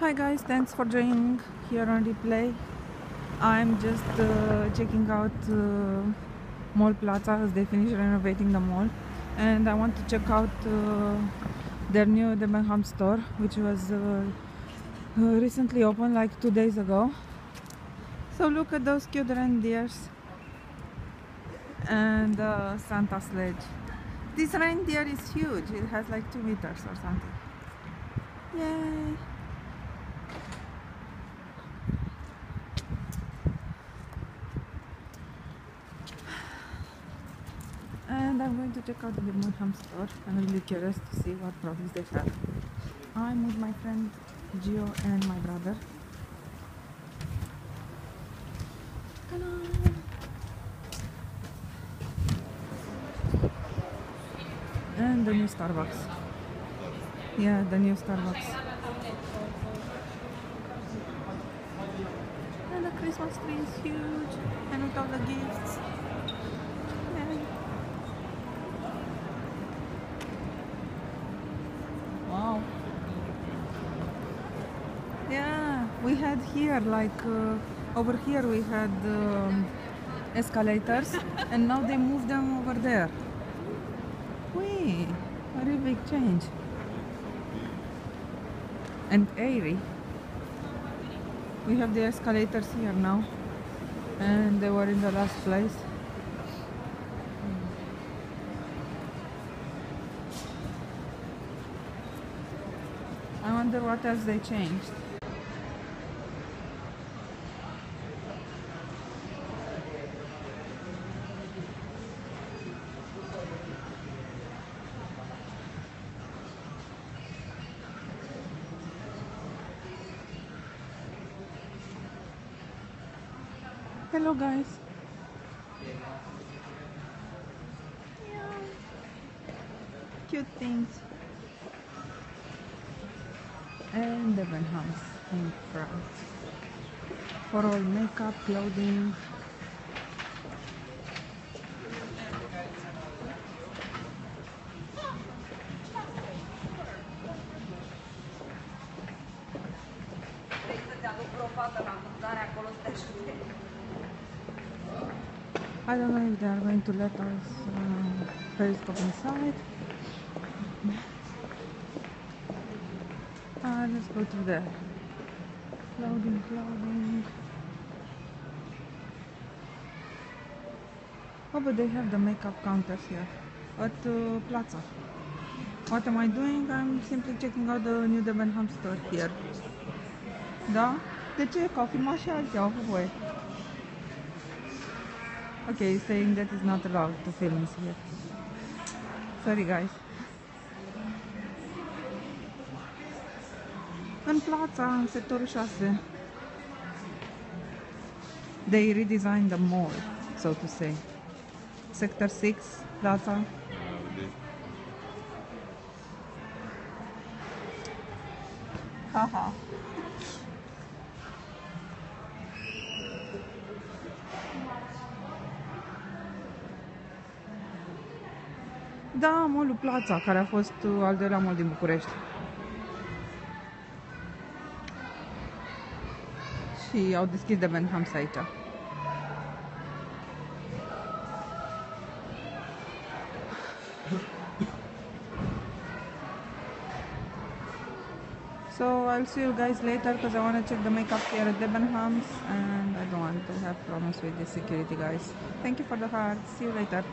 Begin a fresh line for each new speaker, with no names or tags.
Hi guys, thanks for joining here on replay. I'm just uh, checking out uh, Mall Plaza as they finish renovating the mall, and I want to check out uh, their new Debenham store, which was uh, uh, recently opened like two days ago. So look at those cute reindeers and uh, Santa sledge. This reindeer is huge. It has like two meters or something. Yay! And I'm going to check out the Debenham store. I'm really curious to see what products they have. I'm with my friend Gio and my brother. On. And the new Starbucks. Yeah, the new Starbucks. And the Christmas tree is huge. And with all the gifts. Yay. Wow. Yeah, we had here like uh, over here we had um, escalators and now they move them over there. Wee, very big change. And airy. We have the escalators here now and they were in the last place. I wonder what else they changed. Hello guys. Yeah. Cute things. And Debenhams in front. For all makeup, clothing.
Acolo.
I don't know if they are going to let us uh, inside. Uh, let's go to the Clothing, clothing. Oh, but they have the makeup counters here at uh, Plaza. What am I doing? I'm simply checking out the new Debenham store here. Da? De ce? Că au filmat și. Okay, saying that is not allowed to film here. Sorry guys. În plața, în sectorul 6. They redesigned the mall, so to say. Sector 6, plața. Haha. Da, molul Plața, care a fost uh, al doilea mall din București. Și au deschis Debenhams aici. So I'll see you guys later because I want to check the makeup here at Debenhams and I don't want to have problems with the security guys. Thank you for the heart. See you later.